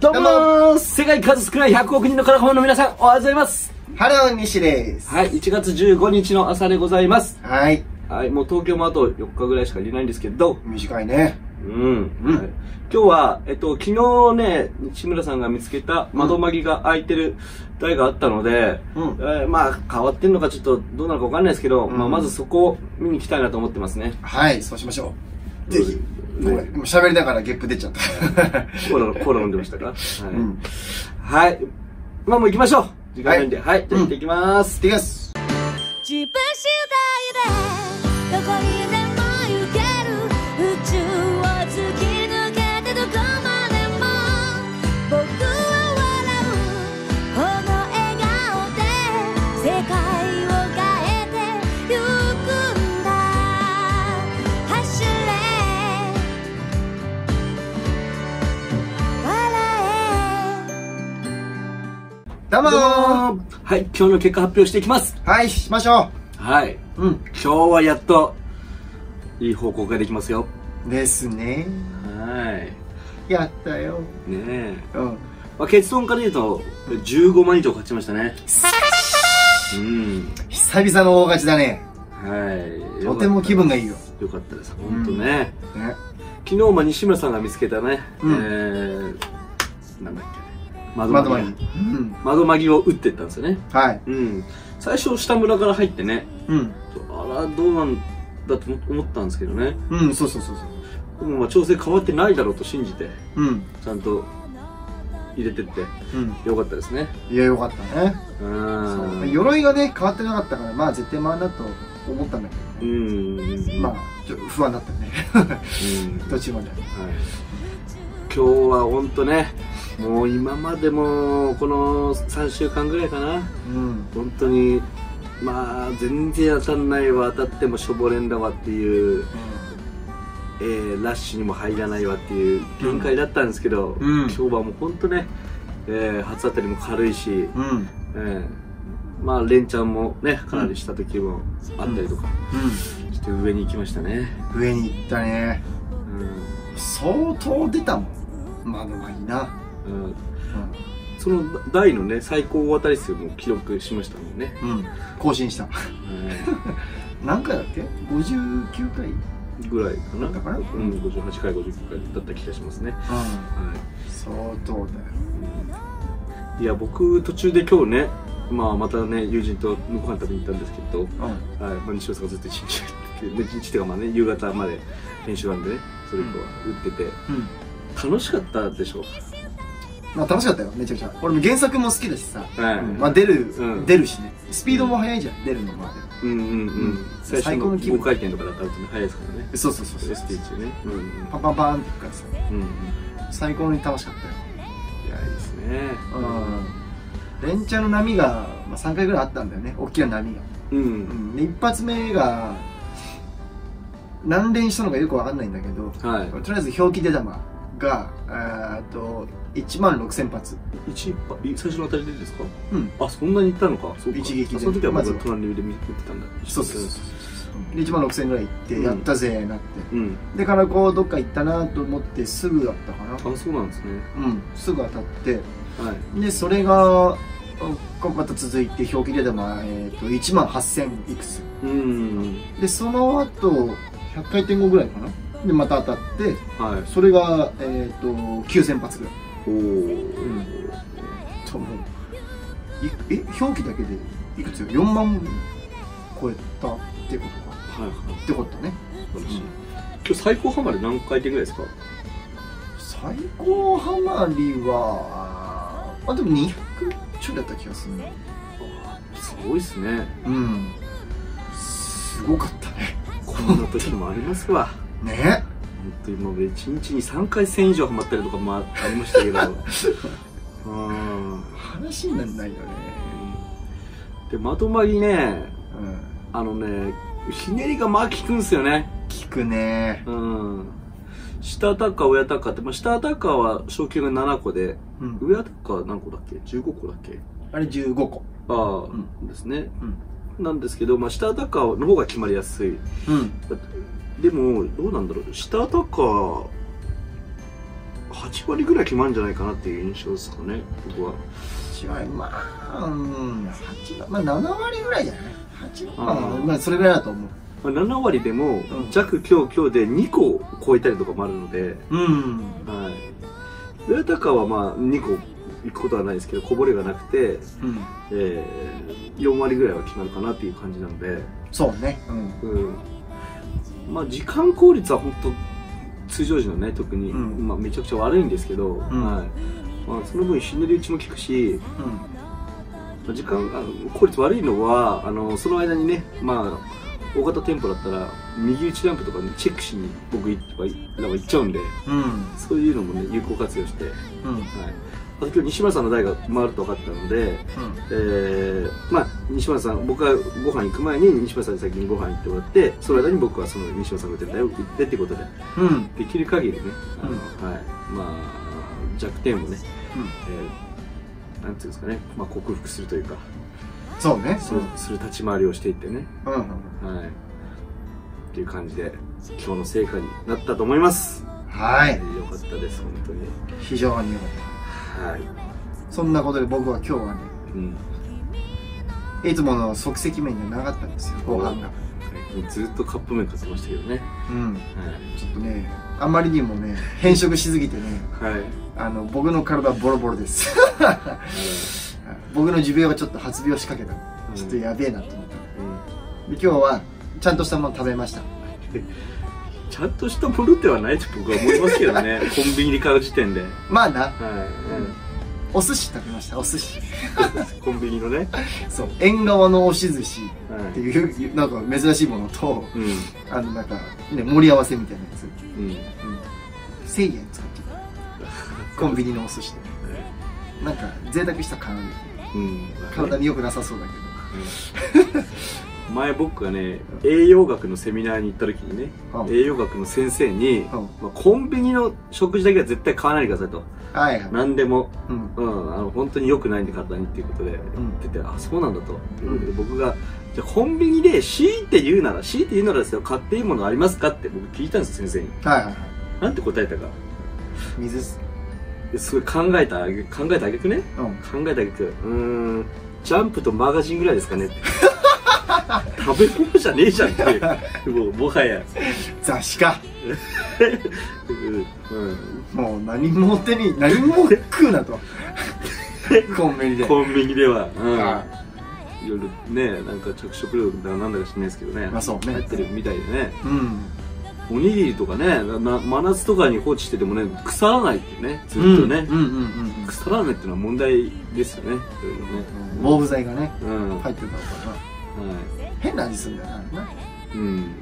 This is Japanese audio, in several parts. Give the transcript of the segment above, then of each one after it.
どうもー世界数少ない100億人のカラコンの皆さん、おはようございます。ハロー、西です。はい、1月15日の朝でございます。はい。はい、もう東京もあと4日ぐらいしかいないんですけど、短いね。うん。うんはい今日は、えっと、昨日ね、西村さんが見つけたまどマギが開いてる台があったので、うんえーまあ、変わってんのかちょっとどうなのかわかんないですけど、うんまあ、まずそこを見に行きたいなと思ってますね。はい、そうしましょう。ぜひ。ねごめん、今喋りながらゲップ出ちゃった。コーラ、コーラ飲んでましたか？はい。まあ、もう行きましょう時間ないんで。はい。じゃあ行ってきます。できます。どうもはい。今日の結果発表していきます。はい、しましょはい。う。うん。今日はやっと、いい報告ができますよ。ですね。はやったよ。い。ねえ。うん。まあ、結論から言うと、15万以上勝ちましたね。うん。久々の大勝ちだね。はい。とても気分がいいよ。よかったです。本当ね。ね。昨日、まあ、西村さんが見つけたね、うんえー、なんだっけね。窓窓ままぎぎ。うん。窓まぎを打ってったんですよね。はい。うん。最初、下村から入ってね、うん。あら、どうなんだと思ったんですけどね。うん、そうそうそうそう。でもまあ調整変わってないだろうと信じて、うん。ちゃんと入れてってうん。よかったですね。いや、よかったね。う。ん。鎧がね、変わってなかったから、まあ絶対回るなと思ったんだけうどん。ね。まあ、ちょっと不安だったね。うん。途中まで。はい、今日は本当ね、もう今までもこの3週間ぐらいかな、うん。本当に、まあ、全然当たんないわ、当たってもしょぼれんだわっていう、えーラッシュにも入らないわっていう限界だったんですけど、うん今日はもう本当ね、えー初当たりも軽いし、うん。えーまあ、連チャンもね、かなりした時もあったりとかして上に行きましたね。うん。上に行ったね。うん相当出たもん。窓まぎな。うんその台のね最高大当たり数も記録しましたもんね、うん。更新した。何回だっけ ?59 回ぐらいかなだかな？うん、58回59回だった気がしますね、うん。は相当だよ。い、いや僕途中で今日ねまあまたね友人とご飯食べに行ったんですけど、うん。はいまあ、西尾さんがずっと一日一日というかまあね夕方まで練習なんでねそれ以降は打ってて、うん。楽しかったでしょまあ楽しかったよ、めちゃくちゃ。俺も原作も好きだしさ。はいうんまあ出る、うん出るしね。スピードも速いじゃん、出るのまうんうんうん、うん最初の最高の気分5回転とかだったら早いですからねで。そうそうそうそう。ST 中ねうんうんパンパンパンっていくからさ。うんうん最高に楽しかったよ。いやいいですねうん。連チャンの波が、まあ、3回ぐらいあったんだよね。大きな波が。うん、うん。で、一発目が、何連したのかよくわかんないんだけど、はいとりあえず表記出玉が、えーっと、1万6000発。一い最初の当たりでですか？うん。あそんなにいったのかそうか一撃であその時は僕まず隣で見てたんだそうそうそうそう。で1万6000ぐらい行って、うんやったぜ、なって。うんでからこう、どっか行ったなと思って、すぐだったかな。あそうなんですねうん。すぐ当たって、はいで、それが、こうまた続いて、表記出玉、えーっと、1万8000いくつ。うんで、その後、100回転後ぐらいかな。で、また当たって、はいそれが、えっ、と、9000発ぐらい。おおんと、もう、いえ、表記だけで、いくつよ ?4 万超えたってことか。はいはいってことね。素晴らしい今日最高ハマり何回転ぐらいですか？最高ハマりは、あ、でも200ちょいだった気がするね。すごいっすねうん。すごかったね。こんな時もありますわね本当にもう1日に3回1000以上ハマったりとかもあありましたけど うん話にならないよね。で窓まぎねうん。あのねひねりがまあ効くんすよね聞くね。うん下アタッカー上アタッカーって、まあ、下アタッカーは昇級が7個でうん。上アタッカーは何個だっけ？15個だっけ？あれ15個。ああ、うんですねうん。なんですけど、まあ、下アタッカーの方が決まりやすいうん。でもどうなんだろう。下アタッカー8割ぐらい決まるんじゃないかなっていう印象ですかね僕は。違いまあうん8割まあ7割ぐらいじゃない？8あまあー。まあそれぐらいだと思う。まあ7割でもん。弱強強で2個超えたりとかもあるので、うん。はい、上高はまあ2個行くことはないですけどこぼれがなくて、うん。えー、4割ぐらいは決まるかなっていう感じなので、そうね。うん。うん、まあ時間効率は本当通常時のね特に、うん。まあ、めちゃくちゃ悪いんですけど、ん。はい。まあ、その分死ぬうちも効くしう時間あの効率悪いのはあのその間にねまあ大型店舗だったら右打ちランプとか、ね、チェックしに僕行っなんか行っちゃうんでんうん。そういうのもね有効活用して、はい、うんあと今日西村さんの代が回ると分かったので、えー、まあ西村さん僕がご飯行く前に西村さんに先にご飯行ってもらってその間に僕はその西村さんが出たよ行ってってことで。うん。うんできる限りねあの、うん。はい。まあ弱点をね、えー、なんていうんですかね、まあ、克服するというかそうね。そうする立ち回りをしていってね、うんうんはい、っていう感じで今日の成果になったと思います。はい。よかったです本当に。非常に良かっはい。たそんなことで僕は今日はねうん。いつもの即席麺じゃなかったんですよご飯が。もうずっとカップ麺買ってましたけどね。うん。はちょっとねあんまりにもね変色しすぎてねい。はい。あの僕の体はボロボロです。僕の持病がちょっと発病しかけた。ちょっとやべえなと思った。うん。で今日はちゃんとしたもの食べましたちゃんとしたものではないと僕は思いますけどね。コンビニで買う時点で。はい。まあなうんお寿司食べましたお寿司 コンビニのね。そう縁側の押し寿司はっていうなんか珍しいものとい。うん。あのなんかね盛り合わせみたいなやつ、うん。うん、1000円使ってたコンビニのお寿司でなんか贅沢した感あるうん。体に良くなさそうだけど 前僕がね栄養学のセミナーに行った時にね、うん。栄養学の先生に、ん。まあ、コンビニの食事だけは絶対買わないでくださいと。はいはい。何でも、うん。うん、あの本当に良くないんで体にっていうことで言ってて、あそうなんだと。いうことで、僕がじゃあコンビニで強いて言うなら強いて言うならですよ。買っていいものありますかって僕聞いたんです先生に。はいはいはい。なんて答えたか。水っすごい考えた考えたあげくね？うん。考えたあげく。うーん。ジャンプとマガジンぐらいですかねって食べ物じゃねえじゃんっていうもうもはや。雑誌か。うん。もう何も手に何も食うなと。コンビニで。コンビニでは、はいろい。ろねなんか着色料だかなんだか知らないですけどね、まあそうね。入ってるみたいでね。うん。おにぎりとかねなな真夏とかに放置しててもね腐らないっていうねずっとね、うんうんうんうん腐らないっていうのは問題ですよね。いろいろね防腐剤がねうん。入ってたのかな。は変な味するんだよな。うん。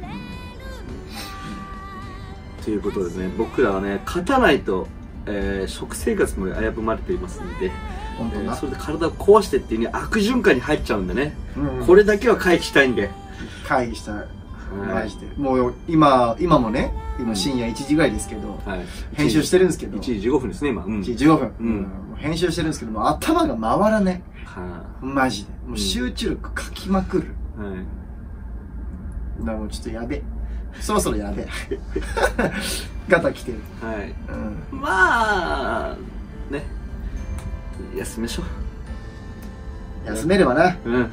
ということでね僕らはね勝たないと、えー食生活も危ぶまれていますので、本当だ。えーそれで体を壊してっていうね悪循環に入っちゃうんでね、うんこれだけは回避したいんで、会議したはい。もう今今もね今深夜1時ぐらいですけどはい、編集してるんですけど。1時15分ですね今、うん、1時15分。うん。編集してるんですけどもう頭が回らない。はマジで。もう集中力かきまくる。いはい。だからもうちょっとやべ。えそろそろやべ。え ガタ来てる。はい。うん。まあね。休みましょ休めればな。ううん。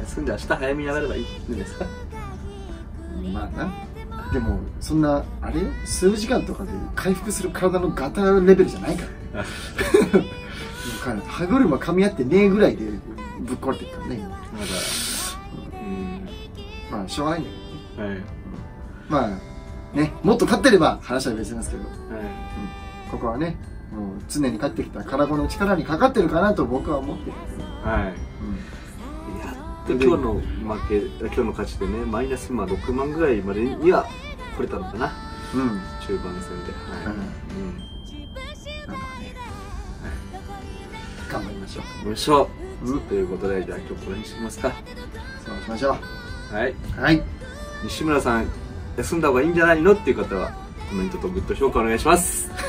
休んで明日早めに上がればいいんですかまあな。でもそんなあれよ？数時間とかで回復する体のガタレベルじゃないから。歯車噛み合ってねえぐらいでぶっ壊れてるからね。今まだ。うん。まあしょうがないんだけどね。はい。まあねもっと勝ってれば話は別なんですけど。はい。ここはねもう常に勝ってきたカラコの力にかかってるかなと僕は思ってるはい。やっと今日の負け今日の勝ちでねマイナスまあ6万ぐらいまでには来れたのかな。うん、うん、中盤戦で。はい、うん。なん。とかね、頑張りましょう。ん、よいしょう。うんということでじゃあ今日この辺にしますか。そうしましょはい、うはい。西村さん休んだ方がいいんじゃないの？っていう方はコメントとグッド評価お願いします。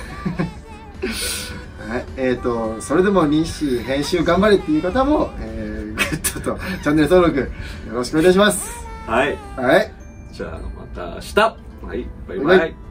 はい、えーと、それでも西編集頑張れっていう方も、えー、グッドとチャンネル登録よろしくお願いします。はい。はい。じゃあまた明日。はい。バイバイ。バイバイ